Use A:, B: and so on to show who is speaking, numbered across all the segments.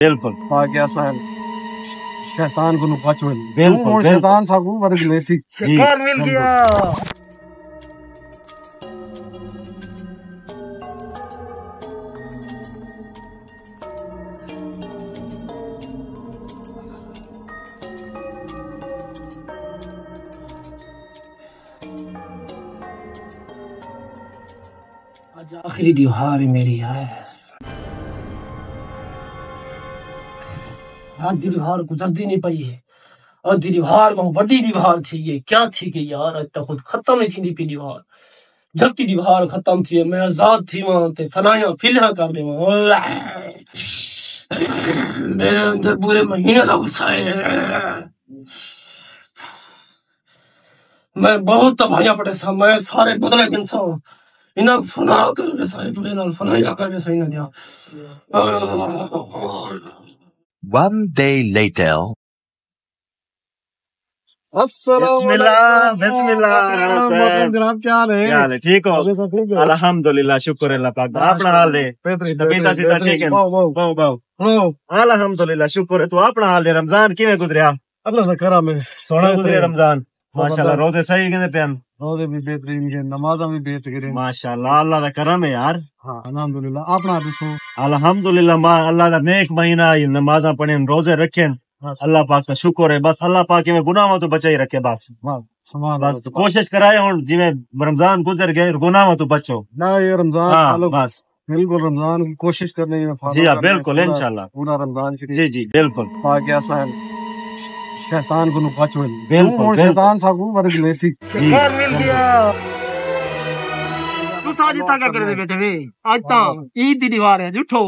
A: बिल्कुल।
B: आ गया साहब शैतान को बच वन
A: बिल्कुल,
B: हूँ
A: बिल्कुल।
B: शैतान साकू वर्ग लेसी
A: जी।
C: मिल गया। आज आखिरी त्योहार है मेरी है। आज त्योहार गुजरती नहीं पई है। और त्योहार में वड्डी त्योहार थी ये। क्या थी कि यार अज तक खुद खत्म नहीं थी पी त्योहार जब त्योहार खत्म थी मैं आज़ाद थी वहाँ ते फनाया फिलहा कर दे मेरे अंदर पूरे महीने का गुस्सा है। मैं बहुत तबाहियाँ पड़े सा मैं सारे बदले गिनसा इन्हें फना सारे टुड़े नाल फनाया करके सही ना दिया।
D: One day later.
B: जनाब क्या हाल है?
A: हाल है? ठीक हो?
B: है?
A: अल्हम्दुलिल्लाह शुक्र अल्लाह पाक। अपना हाल है?
B: तू
A: तबीयत सीधा ठीक है। अल्हम्दुलिल्लाह शुक्र है तू अपना हाल है? रमज़ान किवें गुजरिया?
B: अल्लाह का करम है
A: सोना
B: गुजरिया
A: रमज़ान? माशाल्लाह रोज़े सही कहते पेन
B: रोज़े भी बेहतरीन के नमाजा भी बेहतरीन
A: माशाल्लाह अल्लाह दा करम है यार
B: हाँ अल्हम्दुलिल्लाह अपना दसो
A: अल्हम्दुलिल्लाह मा अल्लाह दा नेक महीना है नमाजा पढ़ेन रोज़े रखेन अल्लाह पाक का शुक्र है बस अल्लाह पाक में गुनाहों तो बचाई रखे बस बस कोशिश कराए हुन जिवें रमज़ान गुजर गए गुनाहों तो बचो
B: ना ये रमज़ान
A: हाँ बस
B: बिल्कुल रमज़ान की कोशिश करने में
A: जी हाँ, बिल्कुल, इंशाल्लाह।
B: पूरा रमज़ान
A: जी जी बिल्कुल
B: आ गया साहब शैतान को नुपाच
A: बिल्कुल, पर।
B: शैतान सागु वर्ग लेसी
C: घर मिल गया। तू साजी इतना कर दे बेटे वे। आज तो ईद दी दीवार है झूठो।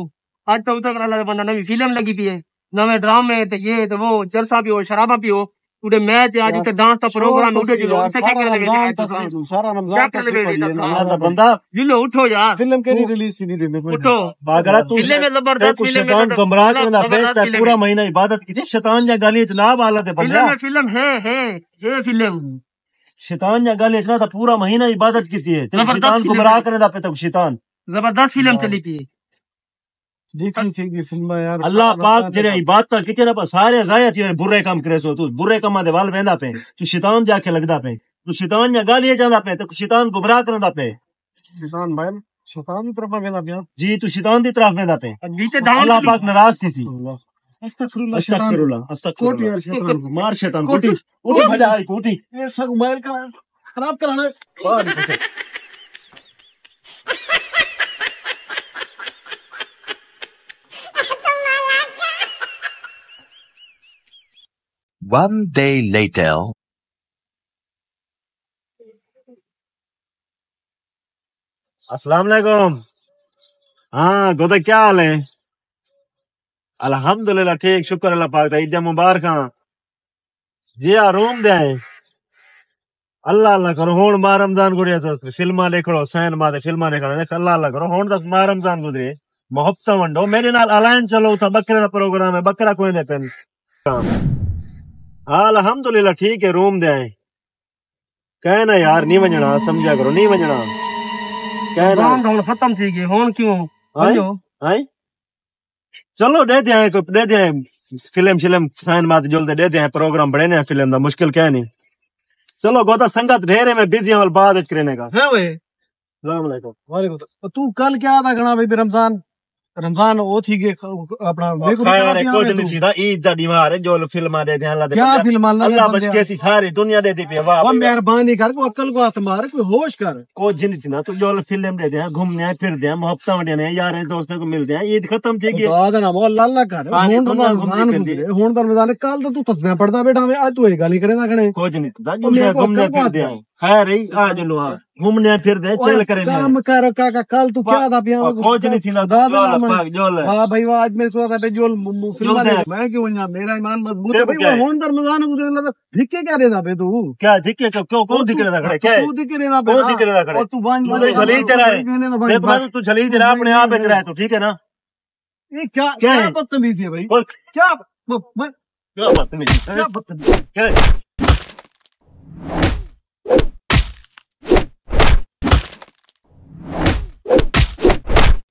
C: आज तो उतर कर बंदा नवी फ़िल्म लगी पी है। नवे ड्रामे ते ये तो वो जलसा पियो शराबा पियो। उड़े मैच है, आज उते डांस का प्रोग्राम है, उठो जिलो उसे क्या
B: सारा
C: कर
B: रमज़ान
C: ले
B: तस्वीर सारा रमज़ान
C: ले
B: है।
A: अल्लाह दा बंदा
C: जिलो उठो यार
B: फ़िल्म के रिलीज़ थी नहीं कोई
C: उठो
A: अगर तू
C: फ़िल्म में ज़बरदस्त फ़िल्म में
A: गुमराह
C: ज़बरदस्त
A: कंदा बेचता पूरा महीना इबादत की शैतान या गाली च ना बाला बंदा
C: फ़िल्म है है है फ़िल्म
A: शैतान या गाली च ना तो पूरा महीना इबादत की थी ते शैतान गुमराह
C: है।
A: दा पे तो शैतान
C: ज़बरदस्त फ़िल्म चली पी है
B: देखनी चाहिए फ़िल्म यार
A: अल्लाह
B: सारा
A: पाक जेरे इबादत किते ना सारे जाया थी बुरे काम करे सो तू बुरे कामां दे वाल वेंदा पे तू शैतान जाके लगदा पे तू शैतान या गाली जांदा पे तो शैतान गुमराह करदा पे।
B: शैतान भाई शैतान की तरफ़ में ना
A: जी तू शैतान दी तरफ़ वेंदा पे। अल्लाह पाक नाराज़ थी थी
B: अस्तगफिरुल्लाह शैतान।
A: अस्तगफिरुल्लाह
B: कोट
A: अस्तगफिरुल्लाह
B: यार शैतान। को
A: मार शैतान
B: कोटी।
A: कोटी भजा कोटी
B: ये सब मोबाइल का खराब कराना
D: One day later.
A: वालेकुम हाँ गोदा क्या हाल है अल्हम्दुलिल्लाह ठीक शुक्र अल्लाह पाक ईद मुबारक जी हाँ रूम दे अल्लाह अल्लाह करो हुन माँ रमज़ान गुड़िया तो फिल्मा देखड़ो सैन माँ दे फिल्मा देख अल्लाह अल्लाह करो हुन दस माँ रमज़ान गुजरे मोहब्बत वंडो मेरे नाल अलायन चलो था बकरे दा प्रोग्राम है बकरा कोई दे पेन हाँ अल्हम्दुलिल्लाह ठीक है रूम दे आए। कहना यार नहीं वंजना समझा करो नहीं वंजना कहना
C: डाउन डाउन खत्म थी गई हुन क्यों?
A: आए? आए। चलो दे दे आए दे दे आए फ़िल्म फ़िल्म साइन मात जुलते दे दे आए प्रोग्राम बड़े ने फ़िल्म दा मुश्किल क्या नहीं। चलो गोता संगत ढेरे में बिज़ी हूँ बाद करने का।
B: है वे?
A: सलाम अलैकुम।
B: वालेकुम तो तू कल क्या था गणा भाई रमज़ान? रमज़ान वो थी के अपना वेगुरु
A: खैर
B: करा दिया
A: कुछ
B: वे
A: नहीं। सीधा ईद दा दीवार है जो फ़िल्म दे दे अल्लाह दे
B: क्या
A: बंदे-
B: फ़िल्म अल्लाह
A: अल्लाह
B: दे
A: बच
B: बंदे?
A: के सी सारी दुनिया दे दी पे वाह
B: वो
A: भाई, वाह।
B: मेहरबानी कर कोई अक्ल को हाथ मार कोई होश कर।
A: को जिन थी ना तो जो फ़िल्म दे दे घूमने आए फिर दे मोहब्बत वंडे ने यार दोस्तों को मिलते हैं ईद खत्म थी गई
B: खुदा दा नाम अल्लाह अल्लाह कर।
A: सारी
B: हुन
A: दुनिया
B: रमज़ान
A: घूमती
B: गुजरे हुन रमज़ान कल तो तू तस्बीह पढ़दा बैठा आज तू ये गाली करे ना
A: कुछ नहीं था
B: मेरे को
A: घूमने फिर दे ही आज लो घूमने फिर दे चल करे
B: काम कर काका कल तू क्या था पिया?
A: खोज नहीं थी ना
B: खुदा दा नाम है।
A: पाक जो ले
B: भाई वाह आज मैं सोचा था जो फ़िल्म मैं क्यों यहाँ मेरा ईमान मज़बूत है भाई वो
A: है।
B: हुन तो रमज़ान गुजरे ना धिक्के क्या देना बे तू?
A: क्या दिक्कत क्यों क्यों कौन दिक्कत रख रहे क्या
B: तू दिक्के देना बे
A: कौन दिक्कत रख रहे
B: और तू बांझ
A: तू तो तेरा है। मैं तू झली तेरा अपने आप बेच रहा है तू ठीक है ना?
B: ये क्या
A: क्या
B: बदतमीजी है भाई? क्या
A: क्या नहीं
B: क्या बदतमीजी?